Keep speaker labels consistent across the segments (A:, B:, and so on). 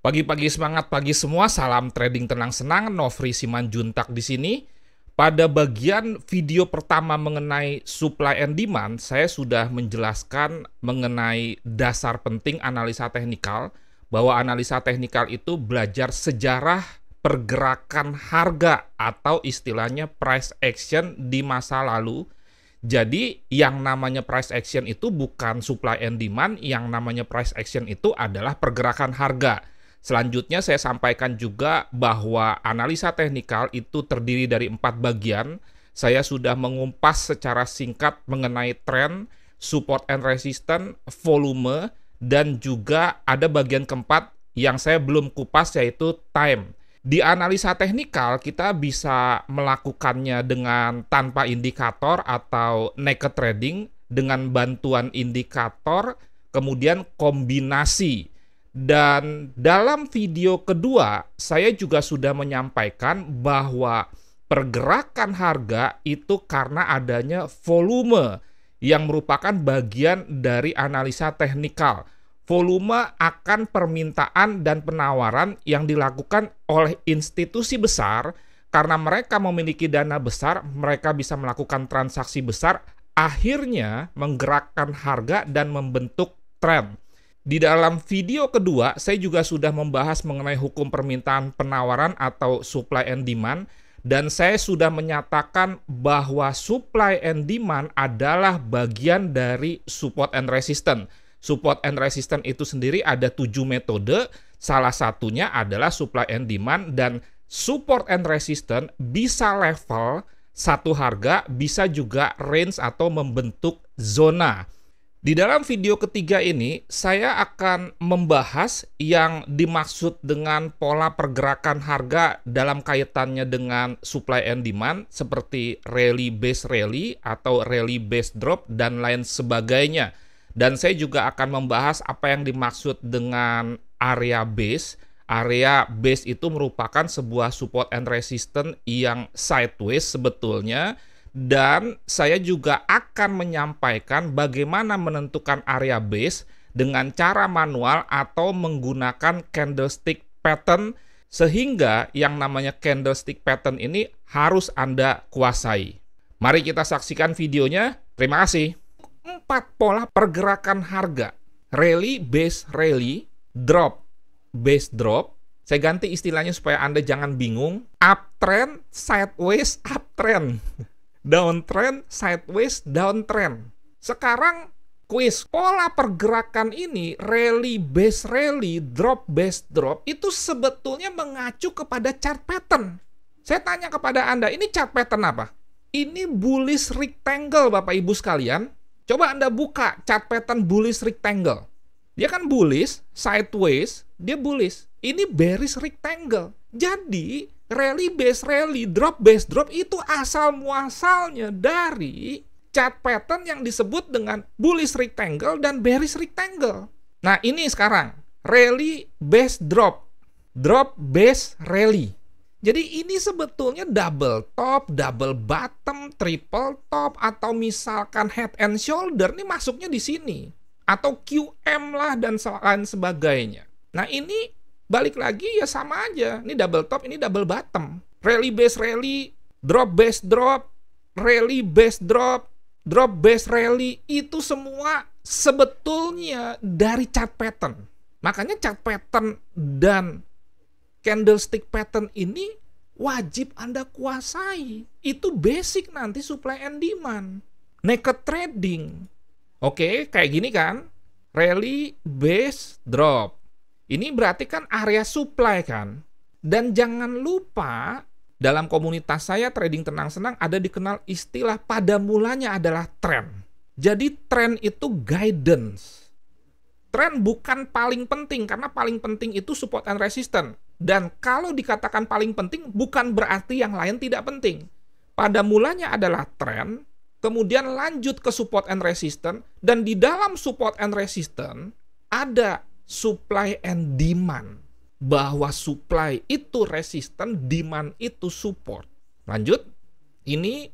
A: Pagi-pagi semangat pagi semua, salam trading tenang senang, Novri Simanjuntak di sini. Pada bagian video pertama mengenai supply and demand, saya sudah menjelaskan mengenai dasar penting analisa teknikal, bahwa analisa teknikal itu belajar sejarah pergerakan harga atau istilahnya price action di masa lalu. Jadi yang namanya price action itu bukan supply and demand, yang namanya price action itu adalah pergerakan harga. Selanjutnya saya sampaikan juga bahwa analisa teknikal itu terdiri dari empat bagian. Saya sudah mengumpas secara singkat mengenai tren, support and resistance, volume, dan juga ada bagian keempat yang saya belum kupas yaitu time. Di analisa teknikal kita bisa melakukannya dengan tanpa indikator atau naked trading dengan bantuan indikator kemudian kombinasi dan dalam video kedua, saya juga sudah menyampaikan bahwa pergerakan harga itu karena adanya volume yang merupakan bagian dari analisa teknikal. Volume akan permintaan dan penawaran yang dilakukan oleh institusi besar karena mereka memiliki dana besar, mereka bisa melakukan transaksi besar, akhirnya menggerakkan harga dan membentuk tren. Di dalam video kedua, saya juga sudah membahas mengenai hukum permintaan penawaran atau supply and demand, dan saya sudah menyatakan bahwa supply and demand adalah bagian dari support and resistance. Support and resistance itu sendiri ada tujuh metode, salah satunya adalah supply and demand, dan support and resistance bisa level satu harga, bisa juga range atau membentuk zona. Di dalam video ketiga ini, saya akan membahas yang dimaksud dengan pola pergerakan harga dalam kaitannya dengan supply and demand, seperti rally base rally atau rally base drop, dan lain sebagainya. Dan saya juga akan membahas apa yang dimaksud dengan area base. Area base itu merupakan sebuah support and resistance yang sideways sebetulnya, dan saya juga akan menyampaikan bagaimana menentukan area base dengan cara manual atau menggunakan candlestick pattern sehingga yang namanya candlestick pattern ini harus Anda kuasai. Mari kita saksikan videonya. Terima kasih. Empat pola pergerakan harga. Rally, base, rally, drop, base, drop. Saya ganti istilahnya supaya Anda jangan bingung. Uptrend, sideways, uptrend downtrend, sideways, downtrend. Sekarang quiz pola pergerakan ini rally base rally, drop base drop itu sebetulnya mengacu kepada chart pattern. Saya tanya kepada Anda, ini chart pattern apa? Ini bullish rectangle Bapak Ibu sekalian. Coba Anda buka chart pattern bullish rectangle. Dia kan bullish, sideways, dia bullish. Ini bearish rectangle. Jadi, rally base rally, drop base drop itu asal muasalnya dari chart pattern yang disebut dengan bullish rectangle dan bearish rectangle. Nah, ini sekarang rally base drop, drop base rally. Jadi ini sebetulnya double top, double bottom, triple top atau misalkan head and shoulder ini masuknya di sini atau QM lah dan lain sebagainya. Nah, ini balik lagi ya sama aja. Ini double top, ini double bottom. Rally base rally, drop base drop, rally base drop, drop base rally itu semua sebetulnya dari chart pattern. Makanya chart pattern dan candlestick pattern ini wajib Anda kuasai. Itu basic nanti supply and demand. Naked trading. Oke, kayak gini kan? Rally, base, drop. Ini berarti kan area supply kan. Dan jangan lupa dalam komunitas saya trading tenang senang ada dikenal istilah pada mulanya adalah tren. Jadi tren itu guidance. Tren bukan paling penting karena paling penting itu support and resistance. Dan kalau dikatakan paling penting bukan berarti yang lain tidak penting. Pada mulanya adalah tren, kemudian lanjut ke support and resistance dan di dalam support and resistance ada supply and demand. Bahwa supply itu resisten, demand itu support. Lanjut, ini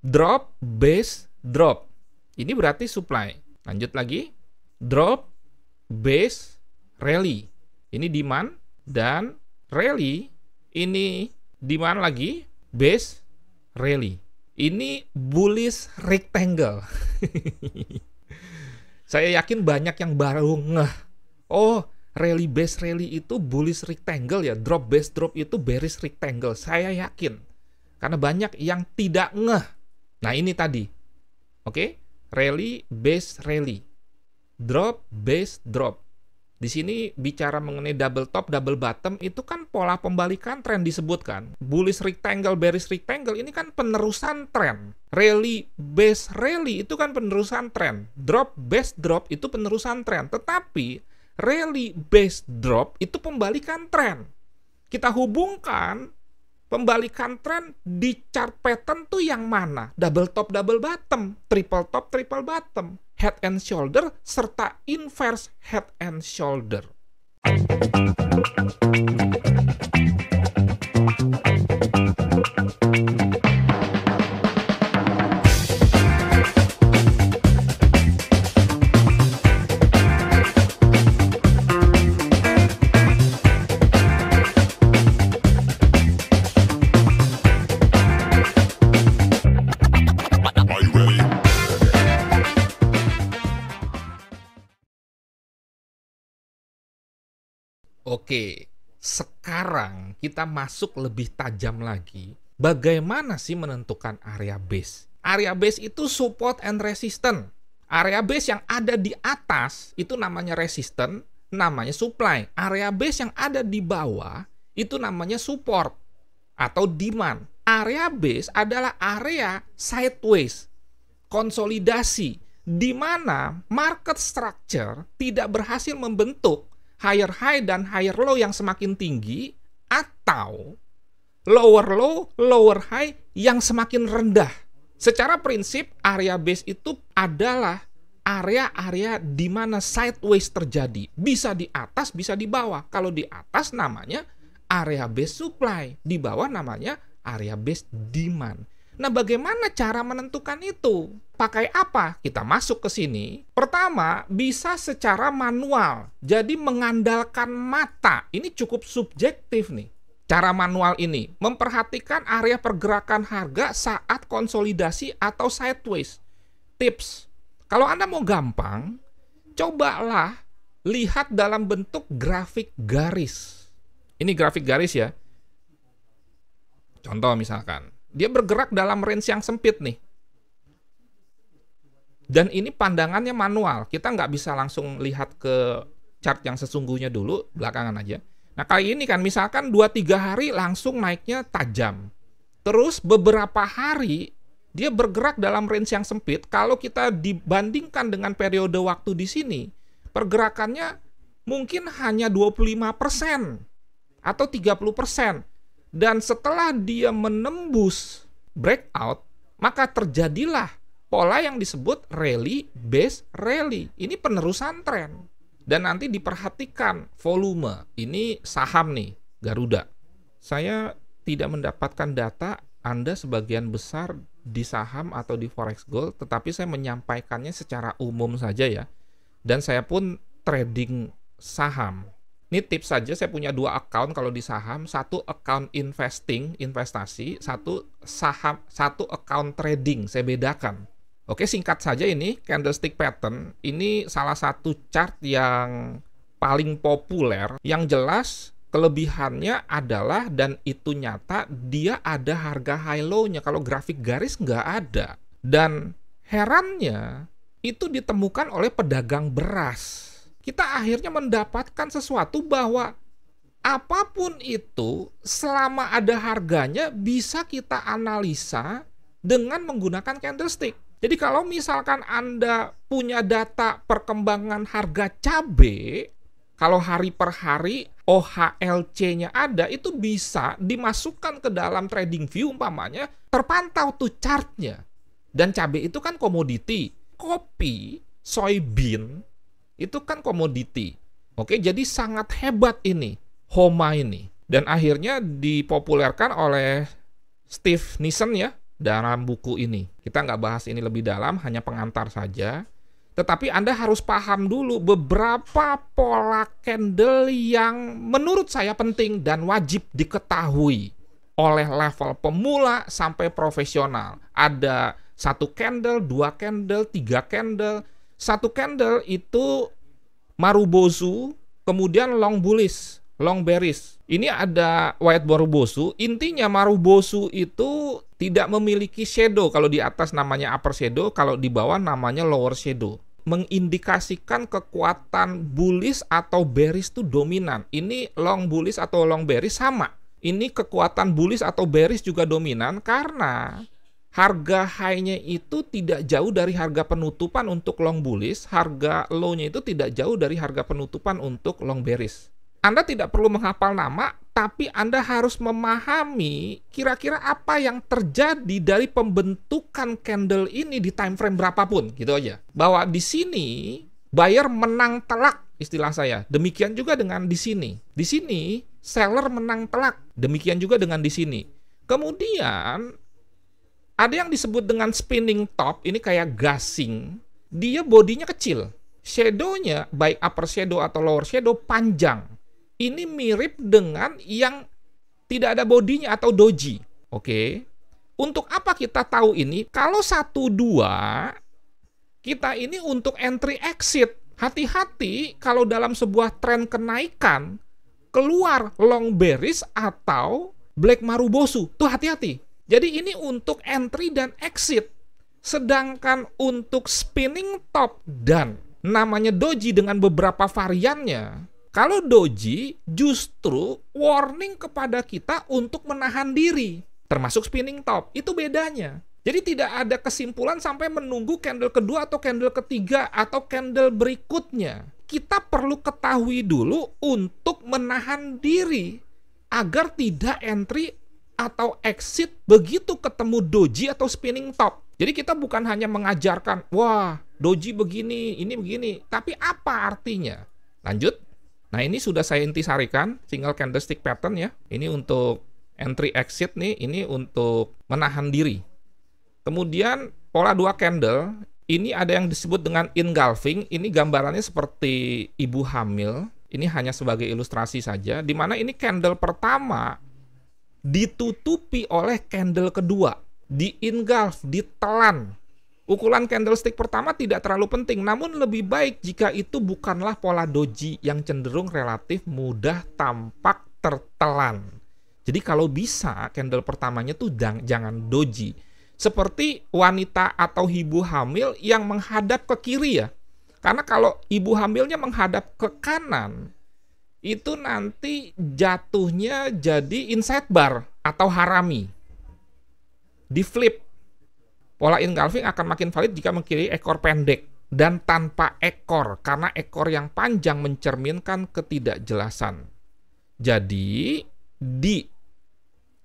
A: drop, base, drop. Ini berarti supply. Lanjut lagi, drop, base, rally. Ini demand, dan rally ini di mana lagi? Base rally. Ini bullish rectangle. Saya yakin banyak yang baru ngeh. Oh, rally base rally itu bullish rectangle ya. Drop base drop itu bearish rectangle. Saya yakin. Karena banyak yang tidak ngeh. Nah, ini tadi. Oke? Okay? Rally base rally. Drop base drop. Di sini bicara mengenai double top, double bottom itu kan pola pembalikan tren disebutkan. Bullish rectangle, bearish rectangle ini kan penerusan tren. Rally base rally itu kan penerusan tren. Drop base drop itu penerusan tren. Tetapi rally base drop itu pembalikan tren. Kita hubungkan pembalikan tren di chart pattern tuh yang mana? Double top, double bottom, triple top, triple bottom head and shoulder serta inverse head and shoulder. Sekarang kita masuk lebih tajam lagi. Bagaimana sih menentukan area base? Area base itu support and resistance. Area base yang ada di atas itu namanya resistance, namanya supply. Area base yang ada di bawah itu namanya support atau demand. Area base adalah area sideways, konsolidasi, di mana market structure tidak berhasil membentuk higher high dan higher low yang semakin tinggi atau lower low, lower high yang semakin rendah. Secara prinsip area base itu adalah area-area di mana sideways terjadi. Bisa di atas, bisa di bawah. Kalau di atas namanya area base supply, di bawah namanya area base demand. Nah, bagaimana cara menentukan itu? Pakai apa? Kita masuk ke sini. Pertama, bisa secara manual. Jadi mengandalkan mata. Ini cukup subjektif nih. Cara manual ini memperhatikan area pergerakan harga saat konsolidasi atau sideways. Tips. Kalau Anda mau gampang, cobalah lihat dalam bentuk grafik garis. Ini grafik garis ya. Contoh misalkan, dia bergerak dalam range yang sempit nih. Dan ini pandangannya manual. Kita nggak bisa langsung lihat ke chart yang sesungguhnya dulu, belakangan aja. Nah kali ini kan misalkan 2-3 hari langsung naiknya tajam. Terus beberapa hari dia bergerak dalam range yang sempit. Kalau kita dibandingkan dengan periode waktu di sini, pergerakannya mungkin hanya 25% atau 30%. Dan setelah dia menembus breakout, maka terjadilah pola yang disebut rally base rally. Ini penerusan tren. Dan nanti diperhatikan volume. Ini saham nih, Garuda. Saya tidak mendapatkan data Anda sebagian besar di saham atau di forex gold, tetapi saya menyampaikannya secara umum saja ya. Dan saya pun trading saham ini tips saja, saya punya dua account kalau di saham, satu account investing, investasi, satu saham, satu account trading, saya bedakan. Oke, singkat saja ini candlestick pattern, ini salah satu chart yang paling populer, yang jelas kelebihannya adalah dan itu nyata dia ada harga high low-nya. Kalau grafik garis nggak ada. Dan herannya itu ditemukan oleh pedagang beras kita akhirnya mendapatkan sesuatu bahwa apa pun itu selama ada harganya bisa kita analisa dengan menggunakan candlestick. Jadi kalau misalkan Anda punya data perkembangan harga cabai, kalau hari per hari OHLC-nya ada, itu bisa dimasukkan ke dalam trading view umpamanya, terpantau tuh chartnya. Dan cabai itu kan komoditi. Kopi, soybean, itu kan komoditi. Oke, jadi sangat hebat ini Homa ini. Dan akhirnya dipopulerkan oleh Steve Nissen ya dalam buku ini. Kita nggak bahas ini lebih dalam, hanya pengantar saja. Tetapi Anda harus paham dulu beberapa pola candle yang menurut saya penting dan wajib diketahui oleh level pemula sampai profesional. Ada satu candle, dua candle, tiga candle. Satu candle itu Marubozu, kemudian long bullish, long bearish. Ini ada white Marubozu. Intinya Marubozu itu tidak memiliki shadow. Kalau di atas namanya upper shadow, kalau di bawah namanya lower shadow mengindikasikan kekuatan bullish atau bearish itu dominan. Ini long bullish atau long bearish sama. Ini kekuatan bullish atau bearish juga dominan karena harga high-nya itu tidak jauh dari harga penutupan untuk long bullish, harga low-nya itu tidak jauh dari harga penutupan untuk long bearish. Anda tidak perlu menghafal nama, tapi Anda harus memahami kira-kira apa yang terjadi dari pembentukan candle ini di time frame berapapun, gitu aja. Bahwa di sini buyer menang telak istilah saya. Demikian juga dengan di sini. Di sini seller menang telak. Demikian juga dengan di sini. Kemudian ada yang disebut dengan spinning top, ini kayak gasing. Dia bodinya kecil. Shadownya baik upper shadow atau lower shadow panjang ini mirip dengan yang tidak ada bodinya atau doji. Oke. Untuk apa kita tahu ini? Kalau satu dua kita ini untuk entry exit. Hati-hati kalau dalam sebuah tren kenaikan keluar long bearish atau black marubosu. Tuh hati-hati. Jadi ini untuk entry dan exit. Sedangkan untuk spinning top dan namanya doji dengan beberapa variannya kalau doji justru warning kepada kita untuk menahan diri, termasuk spinning top. Itu bedanya. Jadi tidak ada kesimpulan sampai menunggu candle kedua atau candle ketiga atau candle berikutnya. Kita perlu ketahui dulu untuk menahan diri agar tidak entry atau exit begitu ketemu doji atau spinning top. Jadi kita bukan hanya mengajarkan, wah doji begini, ini begini, tapi apa artinya? Lanjut. Nah ini sudah saya intisarikan single candlestick pattern ya. Ini untuk entry exit nih, ini untuk menahan diri. Kemudian pola dua candle, ini ada yang disebut dengan engulfing. Ini gambarannya seperti ibu hamil. Ini hanya sebagai ilustrasi saja, di mana ini candle pertama ditutupi oleh candle kedua, di engulf, ditelan Ukuran candlestick pertama tidak terlalu penting, namun lebih baik jika itu bukanlah pola doji yang cenderung relatif mudah tampak tertelan. Jadi kalau bisa candle pertamanya tuh jangan doji. Seperti wanita atau ibu hamil yang menghadap ke kiri ya. Karena kalau ibu hamilnya menghadap ke kanan, itu nanti jatuhnya jadi inside bar atau harami. Di flip Pola engulfing akan makin valid jika mengkiri ekor pendek dan tanpa ekor karena ekor yang panjang mencerminkan ketidakjelasan. Jadi di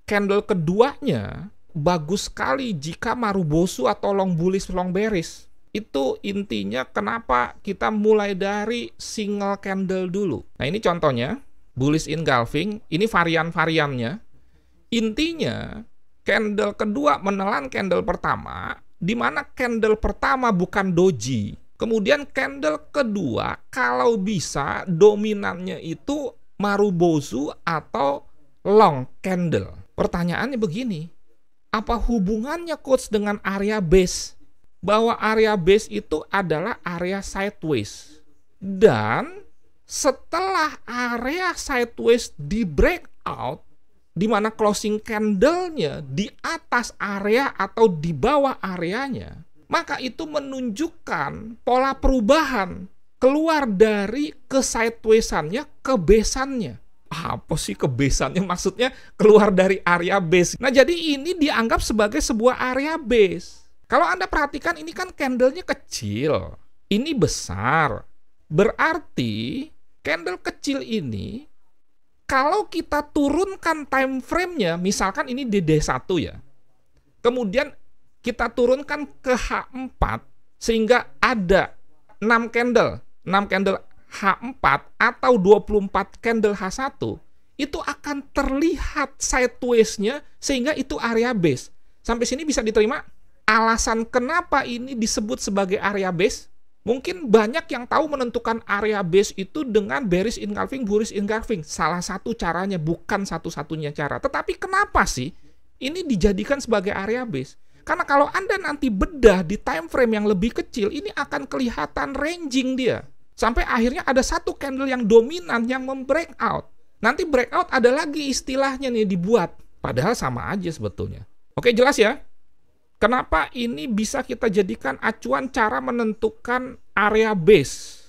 A: candle keduanya bagus sekali jika marubosu atau long bullish long bearish. Itu intinya kenapa kita mulai dari single candle dulu. Nah, ini contohnya bullish engulfing, ini varian-variannya. Intinya candle kedua menelan candle pertama, di mana candle pertama bukan doji. Kemudian candle kedua, kalau bisa dominannya itu marubozu atau long candle. Pertanyaannya begini, apa hubungannya coach dengan area base? Bahwa area base itu adalah area sideways. Dan setelah area sideways di breakout, di mana closing candle-nya di atas area atau di bawah areanya, maka itu menunjukkan pola perubahan keluar dari ke sidewaysannya ke besannya. Apa sih kebesannya? Maksudnya keluar dari area base. Nah, jadi ini dianggap sebagai sebuah area base. Kalau Anda perhatikan ini kan candle-nya kecil. Ini besar. Berarti candle kecil ini kalau kita turunkan time frame-nya, misalkan ini di D1 ya. Kemudian kita turunkan ke H4 sehingga ada 6 candle, 6 candle H4 atau 24 candle H1 itu akan terlihat sideways-nya sehingga itu area base. Sampai sini bisa diterima? Alasan kenapa ini disebut sebagai area base? Mungkin banyak yang tahu menentukan area base itu dengan bearish engulfing, bullish engulfing. Salah satu caranya, bukan satu-satunya cara. Tetapi kenapa sih ini dijadikan sebagai area base? Karena kalau Anda nanti bedah di time frame yang lebih kecil, ini akan kelihatan ranging dia. Sampai akhirnya ada satu candle yang dominan yang membreakout. Nanti breakout ada lagi istilahnya nih dibuat. Padahal sama aja sebetulnya. Oke, jelas ya? Kenapa ini bisa kita jadikan acuan cara menentukan area base?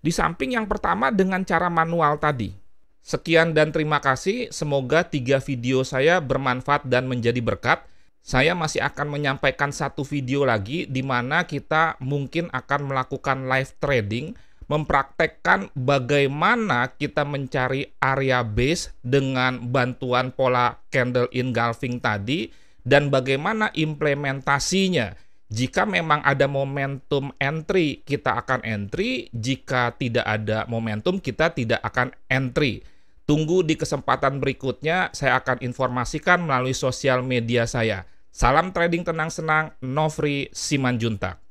A: Di samping yang pertama dengan cara manual tadi. Sekian dan terima kasih. Semoga tiga video saya bermanfaat dan menjadi berkat. Saya masih akan menyampaikan satu video lagi di mana kita mungkin akan melakukan live trading, mempraktekkan bagaimana kita mencari area base dengan bantuan pola candle engulfing tadi dan bagaimana implementasinya. Jika memang ada momentum entry, kita akan entry. Jika tidak ada momentum, kita tidak akan entry. Tunggu di kesempatan berikutnya, saya akan informasikan melalui sosial media saya. Salam trading tenang senang, Novri Simanjuntak.